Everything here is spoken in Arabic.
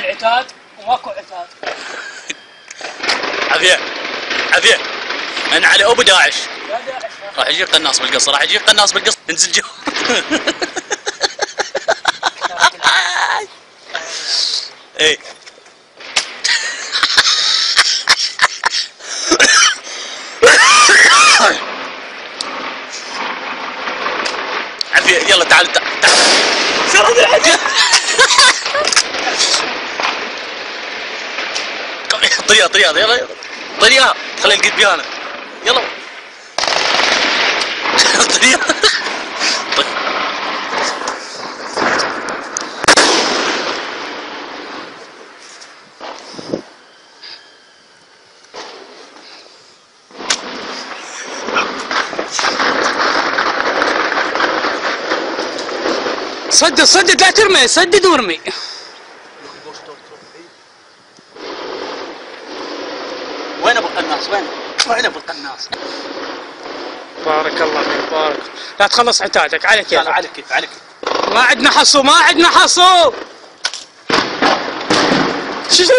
العتاد وماكو عتاد. عافيه عافيه أنا علي أبو داعش. راح يجيب قناص بالقصة راح يجيب قناص بالقصة انزل جو. إيه. عافيه يلا تعال تعال. طريقه طريقه يلا طريقه خلي القد بيانا. يلا. طريقه صدد صدد لا ترمي سدد وارمي وين ابو القناص وين؟ وين أبو القناص؟ بارك الله فيك بارك. لا تخلص عتادك عليك يلا يا على كيف على كيف ما عندنا حصو ما عندنا حصو. شو شو